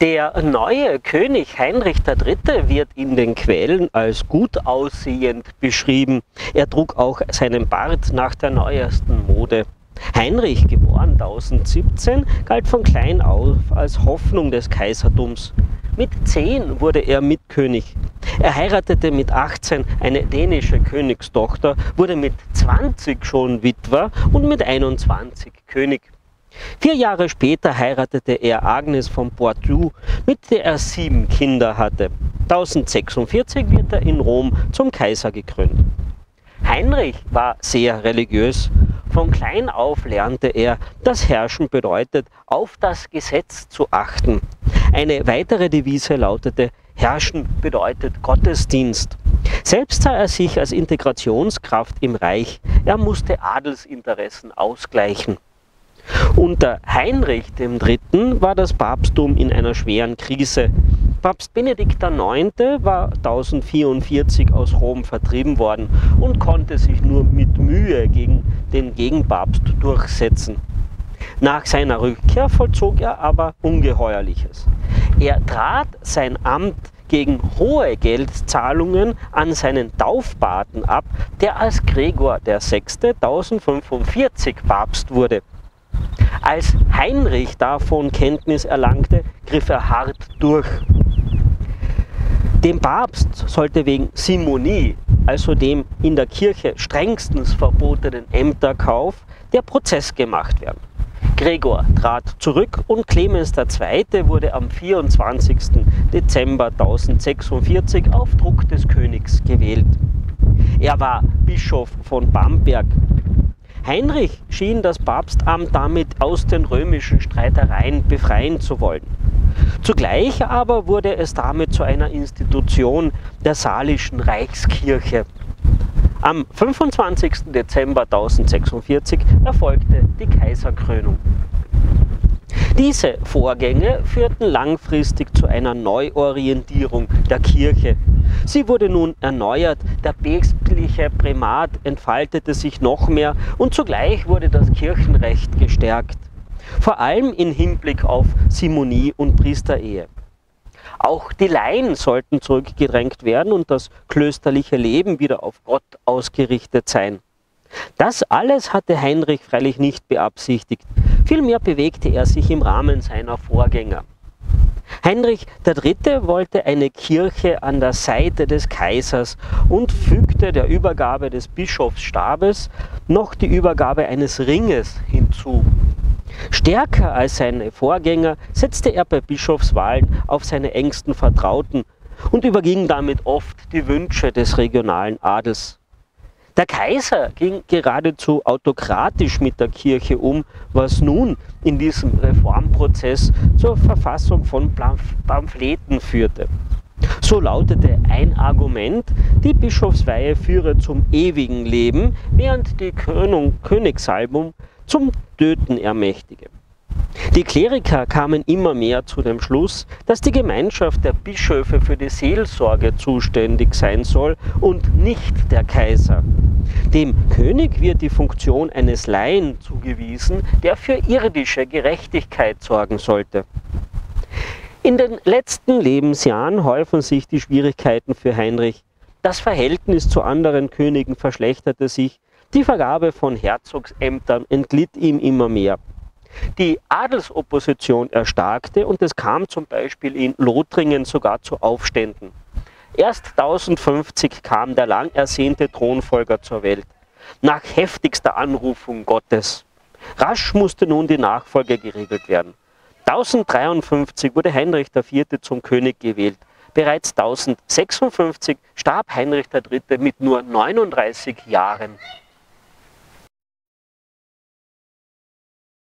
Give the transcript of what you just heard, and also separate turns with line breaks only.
Der neue König Heinrich III. wird in den Quellen als gut aussehend beschrieben. Er trug auch seinen Bart nach der neuesten Mode. Heinrich, geboren 1017, galt von klein auf als Hoffnung des Kaisertums. Mit 10 wurde er Mitkönig. Er heiratete mit 18 eine dänische Königstochter, wurde mit 20 schon Witwer und mit 21 König. Vier Jahre später heiratete er Agnes von Poitou, mit der er sieben Kinder hatte. 1046 wird er in Rom zum Kaiser gekrönt. Heinrich war sehr religiös. Von klein auf lernte er, dass Herrschen bedeutet, auf das Gesetz zu achten. Eine weitere Devise lautete, Herrschen bedeutet Gottesdienst. Selbst sah er sich als Integrationskraft im Reich. Er musste Adelsinteressen ausgleichen. Unter Heinrich III. war das Papsttum in einer schweren Krise. Papst Benedikt IX. war 1044 aus Rom vertrieben worden und konnte sich nur mit Mühe gegen den Gegenpapst durchsetzen. Nach seiner Rückkehr vollzog er aber Ungeheuerliches. Er trat sein Amt gegen hohe Geldzahlungen an seinen Taufpaten ab, der als Gregor VI. 1045 Papst wurde. Als Heinrich davon Kenntnis erlangte, griff er hart durch. Dem Papst sollte wegen Simonie, also dem in der Kirche strengstens verbotenen Ämterkauf, der Prozess gemacht werden. Gregor trat zurück und Clemens II. wurde am 24. Dezember 1046 auf Druck des Königs gewählt. Er war Bischof von Bamberg Heinrich schien das Papstamt damit aus den römischen Streitereien befreien zu wollen. Zugleich aber wurde es damit zu einer Institution der salischen Reichskirche. Am 25. Dezember 1046 erfolgte die Kaiserkrönung. Diese Vorgänge führten langfristig zu einer Neuorientierung der Kirche. Sie wurde nun erneuert, der päpstliche Primat entfaltete sich noch mehr und zugleich wurde das Kirchenrecht gestärkt. Vor allem im Hinblick auf Simonie und Priesterehe. Auch die Laien sollten zurückgedrängt werden und das klösterliche Leben wieder auf Gott ausgerichtet sein. Das alles hatte Heinrich freilich nicht beabsichtigt. Vielmehr bewegte er sich im Rahmen seiner Vorgänger. Heinrich III. wollte eine Kirche an der Seite des Kaisers und fügte der Übergabe des Bischofsstabes noch die Übergabe eines Ringes hinzu. Stärker als seine Vorgänger setzte er bei Bischofswahlen auf seine engsten Vertrauten und überging damit oft die Wünsche des regionalen Adels. Der Kaiser ging geradezu autokratisch mit der Kirche um, was nun in diesem Reformprozess zur Verfassung von Pamphleten führte. So lautete ein Argument, die Bischofsweihe führe zum ewigen Leben, während die Königsalbum zum Töten ermächtige. Die Kleriker kamen immer mehr zu dem Schluss, dass die Gemeinschaft der Bischöfe für die Seelsorge zuständig sein soll und nicht der Kaiser. Dem König wird die Funktion eines Laien zugewiesen, der für irdische Gerechtigkeit sorgen sollte. In den letzten Lebensjahren häufen sich die Schwierigkeiten für Heinrich. Das Verhältnis zu anderen Königen verschlechterte sich, die Vergabe von Herzogsämtern entglitt ihm immer mehr. Die Adelsopposition erstarkte und es kam zum Beispiel in Lothringen sogar zu Aufständen. Erst 1050 kam der lang ersehnte Thronfolger zur Welt, nach heftigster Anrufung Gottes. Rasch musste nun die Nachfolge geregelt werden. 1053 wurde Heinrich IV. zum König gewählt. Bereits 1056 starb Heinrich III. mit nur 39 Jahren.